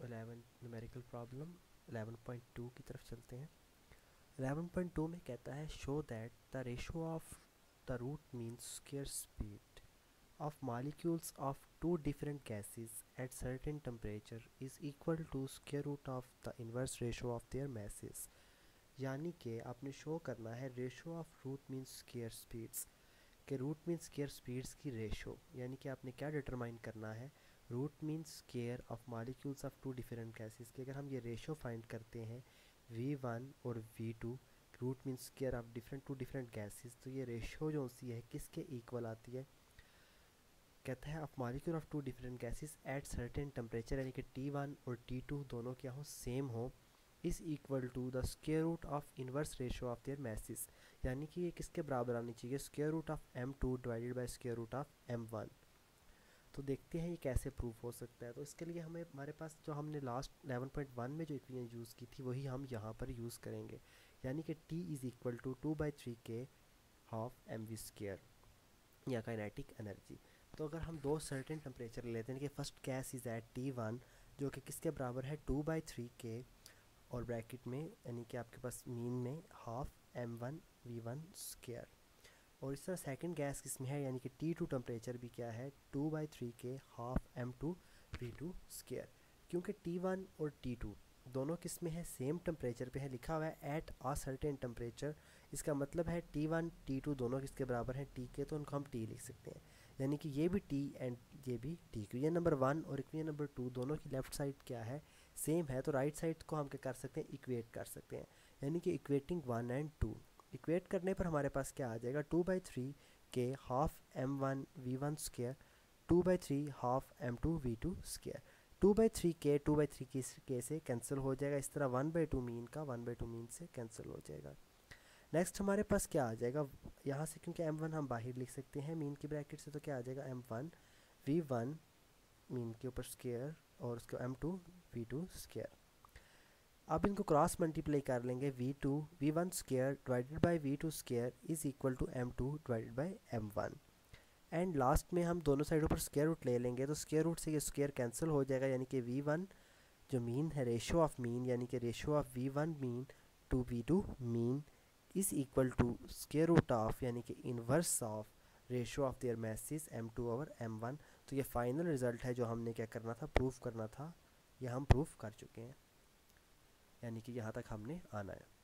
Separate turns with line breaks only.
11 numerical problem 11.2 की तरफ़ चलते हैं। 11.2 में कहता है show that the ratio of the root means square speed of molecules of two different gases at certain temperature is equal to square root of the inverse ratio of their masses यानी कि आपने show करना है ratio of root means square speeds के root means square speeds की ratio यानी कि आपने क्या डिटरमाइन करना है? Root means square of molecules of two different gases के अगर हम ये रेशो फाइंड करते हैं वी वन और V two root means square of different two different gases तो ये रेशो जो सी है, किसके इक्वल आती है? कहता है of molecule of two different gases at certain temperature यानी कि टी वन और टी टू दोनों क्या हो? सेम हो. Is equal to the square root of inverse ratio of their masses यानी कि ये किसके बराबर आनी चाहिए? Square root of M two divided by square root of M one तो देखते हैं ये कैसे प्रूफ हो सकता है। तो इसके लिए हमें, हमारे पास जो हमने लास्ट 11.1 में जो इक्वेशन यूज़ की थी, वही हम यहाँ पर यूज़ करेंगे। यानी कि T is equal to two by three के हाफ़ एम वी स्केयर या काइनेटिक एनर्जी तो अगर हम दो सर्टेन टेम्परेचर लेते हैं कि first gas is at T one जो कि किसके बराबर है? टू बाई थ्री के और ब्रैकेट में, यानी कि आपके पास मीन में half M one V one square और इस तरह सेकेंड गैस किसमें है? यानी कि टी टू टेम्परेचर भी क्या है? टू बाई थ्री के half M two V two square क्योंकि टी वन और टी टू दोनों किसमें है? सेम टेम्परेचर पे है। लिखा हुआ है एट आ सर्टेन टेम्परेचर इसका मतलब है टी वन टी टू दोनों किसके बराबर हैं? टी के तो उनको हम टी लिख सकते हैं। यानी कि ये भी टी एंड ये भी टी ये नंबर वन और इक्वेशन नंबर टू दोनों की लेफ़्ट साइड क्या है? सेम है तो राइट right साइड को हम क्या कर सकते हैं? इक्वेट कर सकते हैं। यानी कि equating one and two equate करने पर हमारे पास क्या आ जाएगा? टू बाई थ्री के half M one V one square two by three half M two V two square two by three के टू बाई थ्री के से कैंसिल हो जाएगा? इस तरह वन बाई टू मीन का वन बाई टू मीन से कैंसिल हो जाएगा। नेक्स्ट हमारे पास क्या आ जाएगा? यहाँ से क्योंकि एम वन हम बाहर लिख सकते हैं मीन की ब्रैकेट से तो क्या आ जाएगा? M one V one mean के ऊपर स्केयर और उसके M two V two square अब इनको क्रॉस मल्टीप्लाई कर लेंगे V two V one square divided by V two square is equal to M two divided by M one and last में हम दोनों साइडों पर स्केयर रूट ले लेंगे तो स्केयर रूट से ये स्केयर कैंसिल हो जाएगा, यानी कि वी वन जो मीन है रेशो ऑफ़ मीन यानी कि ratio of V one mean to V two mean is equal to square root of यानी कि inverse of ratio of their masses M two over M one तो ये final result है जो हमने क्या करना था? प्रूफ करना था। यह हम प्रूफ कर चुके हैं। यानी कि यहाँ तक हमने आना है।